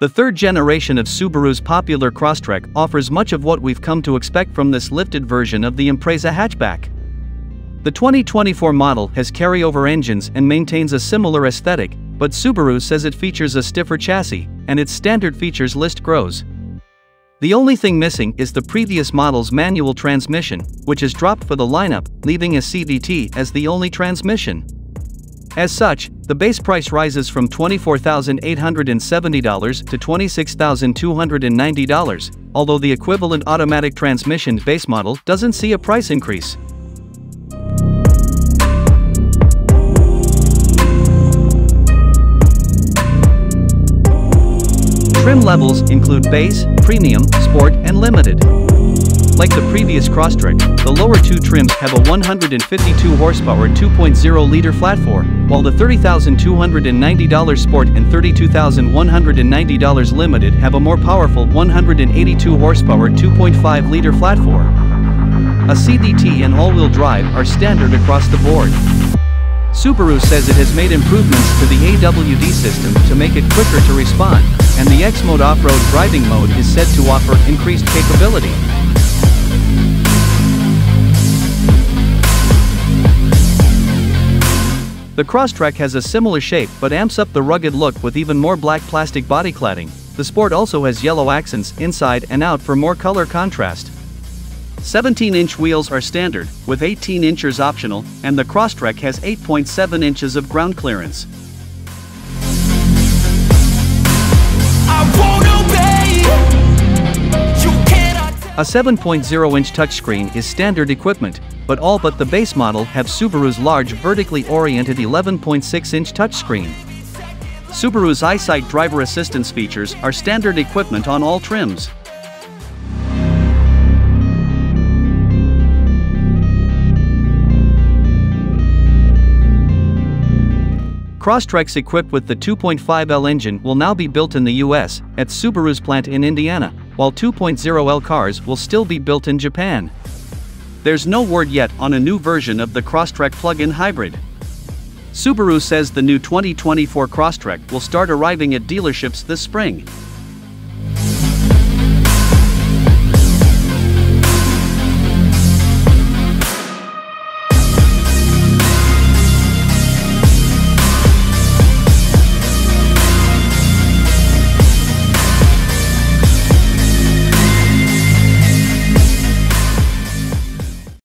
The third generation of Subaru's popular Crosstrek offers much of what we've come to expect from this lifted version of the Impreza hatchback. The 2024 model has carryover engines and maintains a similar aesthetic, but Subaru says it features a stiffer chassis, and its standard features list grows. The only thing missing is the previous model's manual transmission, which is dropped for the lineup, leaving a CVT as the only transmission. As such, the base price rises from $24,870 to $26,290, although the equivalent automatic transmission base model doesn't see a price increase. Trim levels include base, premium, sport, and limited. Like the previous Crosstrek, the lower two trims have a 152 horsepower 2.0-liter flat 4, while the $30,290 Sport and $32,190 Limited have a more powerful 182 horsepower 2.5-liter flat 4. A CVT and all-wheel drive are standard across the board. Subaru says it has made improvements to the AWD system to make it quicker to respond, and the X-Mode off-road driving mode is said to offer increased capability. The Crosstrek has a similar shape but amps up the rugged look with even more black plastic body cladding. The Sport also has yellow accents inside and out for more color contrast. 17-inch wheels are standard, with 18 inches optional, and the Crosstrek has 8.7 inches of ground clearance. A 7.0-inch touchscreen is standard equipment, but all but the base model have Subaru's large vertically oriented 11.6-inch touchscreen. Subaru's EyeSight driver assistance features are standard equipment on all trims. Crosstreks equipped with the 2.5L engine will now be built in the US, at Subaru's plant in Indiana, while 2.0L cars will still be built in Japan. There's no word yet on a new version of the Crosstrek plug-in hybrid. Subaru says the new 2024 Crosstrek will start arriving at dealerships this spring.